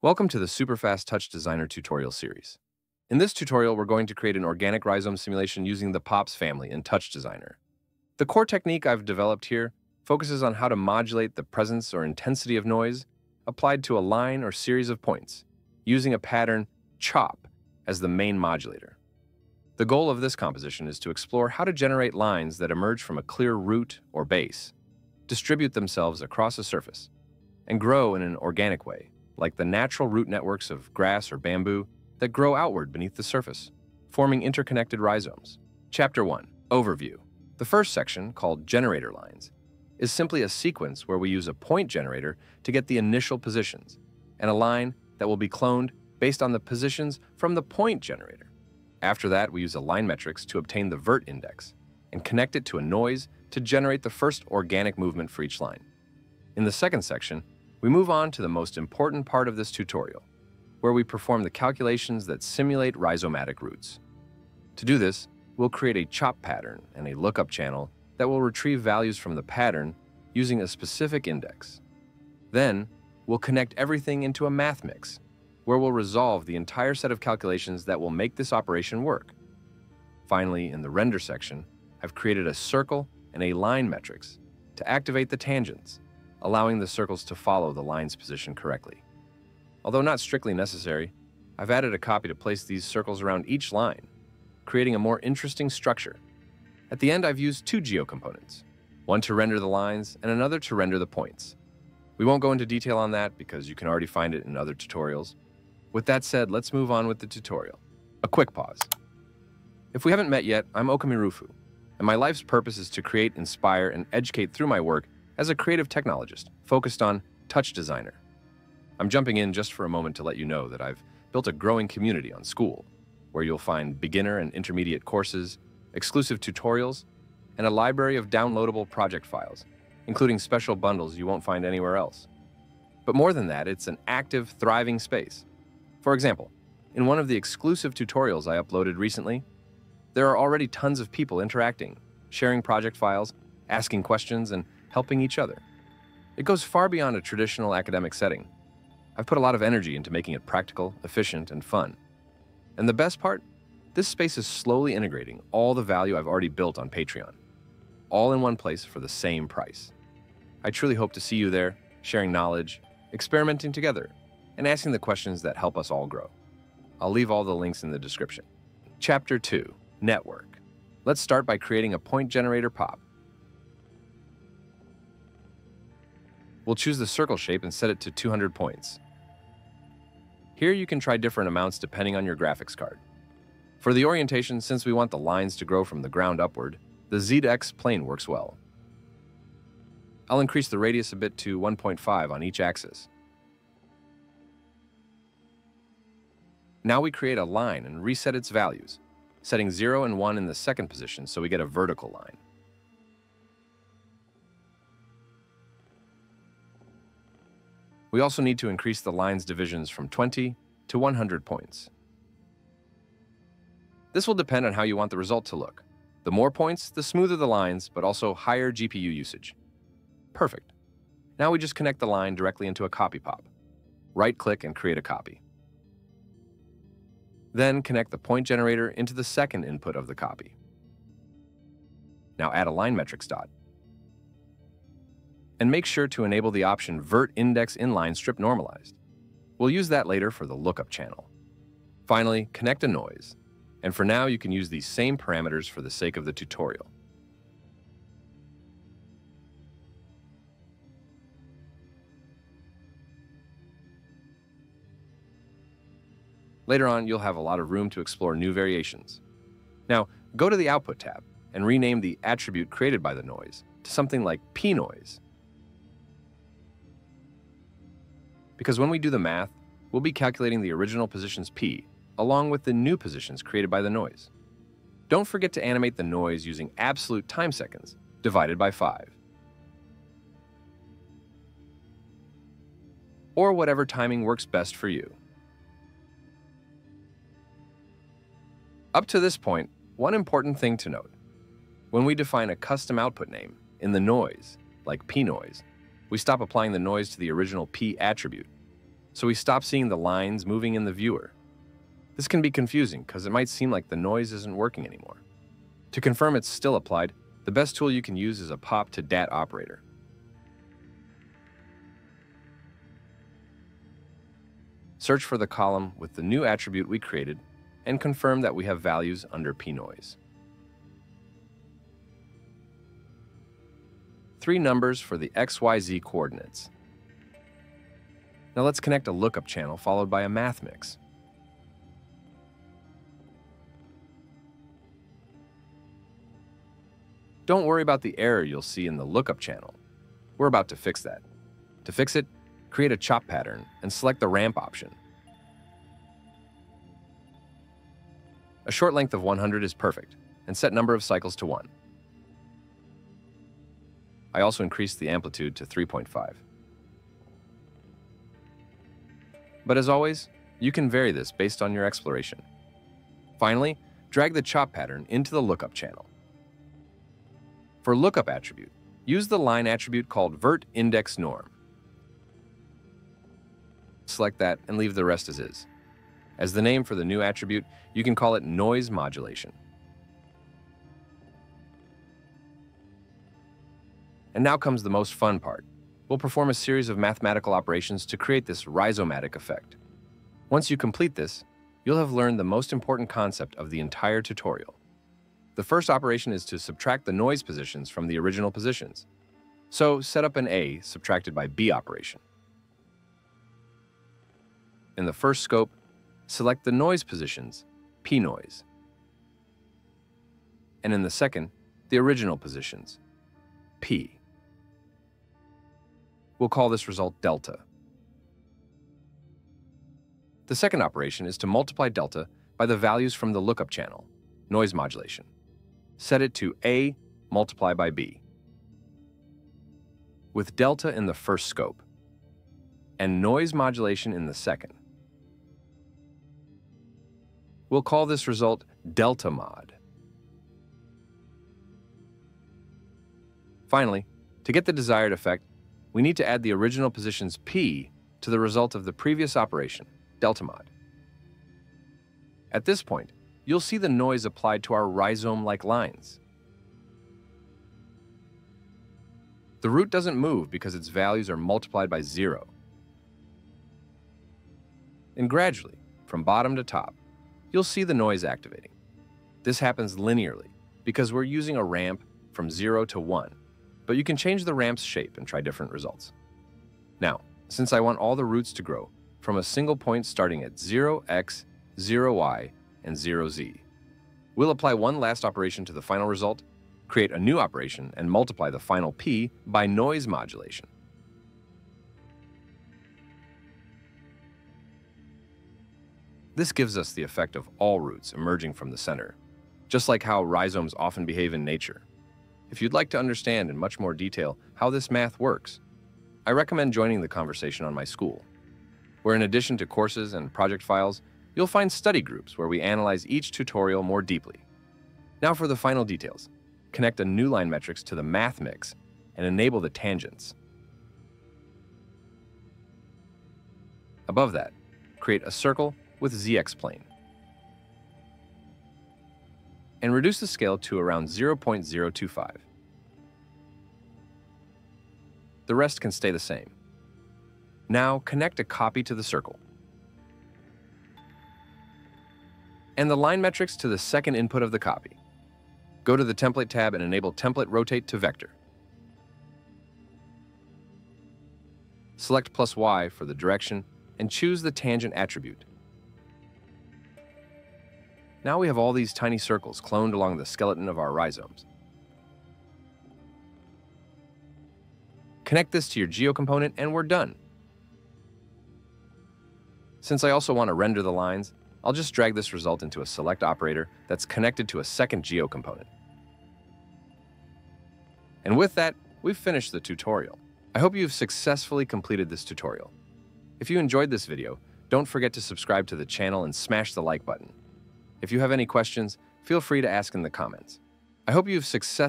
Welcome to the Superfast Touch Designer tutorial series. In this tutorial, we're going to create an organic rhizome simulation using the POPs family in Touch Designer. The core technique I've developed here focuses on how to modulate the presence or intensity of noise applied to a line or series of points, using a pattern CHOP as the main modulator. The goal of this composition is to explore how to generate lines that emerge from a clear root or base, distribute themselves across a surface, and grow in an organic way, like the natural root networks of grass or bamboo that grow outward beneath the surface, forming interconnected rhizomes. Chapter 1 Overview The first section, called Generator Lines, is simply a sequence where we use a point generator to get the initial positions, and a line that will be cloned based on the positions from the point generator. After that, we use a line Metrics to obtain the vert index and connect it to a noise to generate the first organic movement for each line. In the second section, we move on to the most important part of this tutorial, where we perform the calculations that simulate rhizomatic roots. To do this, we'll create a chop pattern and a lookup channel that will retrieve values from the pattern using a specific index. Then, we'll connect everything into a math mix, where we'll resolve the entire set of calculations that will make this operation work. Finally, in the render section, I've created a circle and a line metrics to activate the tangents allowing the circles to follow the line's position correctly. Although not strictly necessary, I've added a copy to place these circles around each line, creating a more interesting structure. At the end, I've used two geocomponents, one to render the lines and another to render the points. We won't go into detail on that because you can already find it in other tutorials. With that said, let's move on with the tutorial. A quick pause. If we haven't met yet, I'm Okamirufu, and my life's purpose is to create, inspire, and educate through my work as a creative technologist focused on touch designer. I'm jumping in just for a moment to let you know that I've built a growing community on Skool, where you'll find beginner and intermediate courses, exclusive tutorials, and a library of downloadable project files, including special bundles you won't find anywhere else. But more than that, it's an active, thriving space. For example, in one of the exclusive tutorials I uploaded recently, there are already tons of people interacting, sharing project files, asking questions, and helping each other. It goes far beyond a traditional academic setting. I've put a lot of energy into making it practical, efficient, and fun. And the best part? This space is slowly integrating all the value I've already built on Patreon, all in one place for the same price. I truly hope to see you there, sharing knowledge, experimenting together, and asking the questions that help us all grow. I'll leave all the links in the description. Chapter 2 Network. Let's start by creating a point generator pop. We'll choose the circle shape and set it to 200 points. Here you can try different amounts depending on your graphics card. For the orientation, since we want the lines to grow from the ground upward, the Z to plane works well. I'll increase the radius a bit to 1.5 on each axis. Now we create a line and reset its values, setting 0 and 1 in the second position so we get a vertical line. We also need to increase the line's divisions from 20 to 100 points. This will depend on how you want the result to look. The more points, the smoother the lines, but also higher GPU usage. Perfect. Now we just connect the line directly into a copy pop. Right-click and create a copy. Then connect the point generator into the second input of the copy. Now add a line metrics dot and make sure to enable the option Vert Index Inline Strip Normalized. We'll use that later for the lookup channel. Finally, connect a noise, and for now you can use these same parameters for the sake of the tutorial. Later on, you'll have a lot of room to explore new variations. Now, go to the Output tab and rename the attribute created by the noise to something like p-noise because when we do the math, we'll be calculating the original positions p, along with the new positions created by the noise. Don't forget to animate the noise using absolute time seconds, divided by 5. Or whatever timing works best for you. Up to this point, one important thing to note. When we define a custom output name in the noise, like p-noise, we stop applying the noise to the original p attribute. so we stop seeing the lines moving in the viewer. This can be confusing because it might seem like the noise isn't working anymore. To confirm it's still applied, the best tool you can use is a pop to DAT operator. Search for the column with the new attribute we created and confirm that we have values under pnoise. Three numbers for the XYZ coordinates. Now let's connect a lookup channel followed by a math mix. Don't worry about the error you'll see in the lookup channel. We're about to fix that. To fix it, create a chop pattern and select the ramp option. A short length of 100 is perfect, and set number of cycles to 1. I also increased the amplitude to 3.5. But as always, you can vary this based on your exploration. Finally, drag the chop pattern into the lookup channel. For lookup attribute, use the line attribute called vert index norm. Select that and leave the rest as is. As the name for the new attribute, you can call it noise modulation. And now comes the most fun part. We'll perform a series of mathematical operations to create this rhizomatic effect. Once you complete this, you'll have learned the most important concept of the entire tutorial. The first operation is to subtract the noise positions from the original positions. So set up an A subtracted by B operation. In the first scope, select the noise positions, P noise. And in the second, the original positions, P. We'll call this result delta. The second operation is to multiply delta by the values from the lookup channel, noise modulation set it to A multiply by B. With delta in the first scope and noise modulation in the second. We'll call this result delta mod. Finally, to get the desired effect, we need to add the original positions P to the result of the previous operation, delta mod. At this point, you'll see the noise applied to our rhizome-like lines. The root doesn't move because its values are multiplied by zero. And gradually, from bottom to top, you'll see the noise activating. This happens linearly because we're using a ramp from 0 to 1, but you can change the ramp's shape and try different results. Now, since I want all the roots to grow from a single point starting at 0x, 0y, and 0z. We'll apply one last operation to the final result, create a new operation, and multiply the final p by noise modulation. This gives us the effect of all roots emerging from the center, just like how rhizomes often behave in nature. If you'd like to understand in much more detail how this math works, I recommend joining the conversation on my Skool, where in addition to courses and project files, You'll find study groups where we analyze each tutorial more deeply. Now for the final details. Connect a new line metrics to the math mix and enable the tangents. Above that, create a circle with ZX plane. And reduce the scale to around 0.025. The rest can stay the same. Now connect a copy to the circle. and the line metrics to the second input of the copy. Go to the Template tab and enable Template Rotate to Vector. Select plus Y for the direction and choose the tangent attribute. Now we have all these tiny circles cloned along the skeleton of our rhizomes. Connect this to your GeoComponent and we're done. Since I also want to render the lines, I'll just drag this result into a select operator that's connected to a second GeoComponent. And with that, we've finished the tutorial. I hope you've successfully completed this tutorial. If you enjoyed this video, don't forget to subscribe to the channel and smash the like button. If you have any questions, feel free to ask in the comments. I hope you've successfully